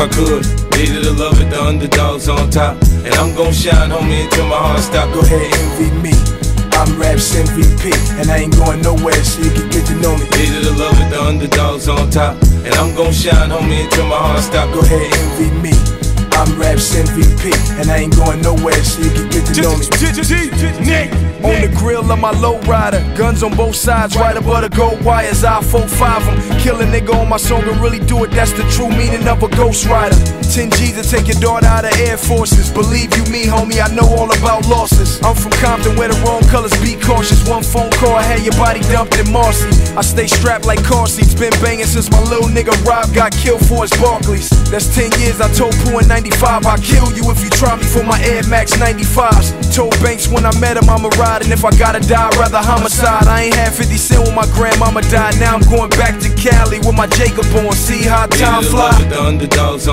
I could. Needed to love it, the underdogs on top. And I'm gon' shine, homie, until my heart stop. Go ahead, envy me. I'm Raps MVP, and I ain't going nowhere, so you can get to know me. Needed to love it, the underdogs on top. And I'm gon' shine, homie, until my heart stop. Go ahead, envy me. I'm Raps MVP, and I ain't going nowhere, so you can get to know me. On the grill of my lowrider, guns on both sides, right above the gold wires. I 4-5 them, kill a nigga on my song and really do it. That's the true meaning of a ghost rider. 10 G's to take your daughter out of Air Forces. Believe you me, homie, I know all about losses. I'm from Compton where the wrong colors be cautious. One phone call, I had your body dumped in Marcy. I stay strapped like car seats, been banging since my little nigga Rob got killed for his Barkleys. That's 10 years, I told Pooh in 95, I'll kill you if you try me for my Air Max 95s. Told Banks when I met him, I'ma ride, and if I gotta die, I'd rather homicide. I ain't had 50 cent when my grandmama died, now I'm going back to Cali with my Jacob on. See how time fly. the underdogs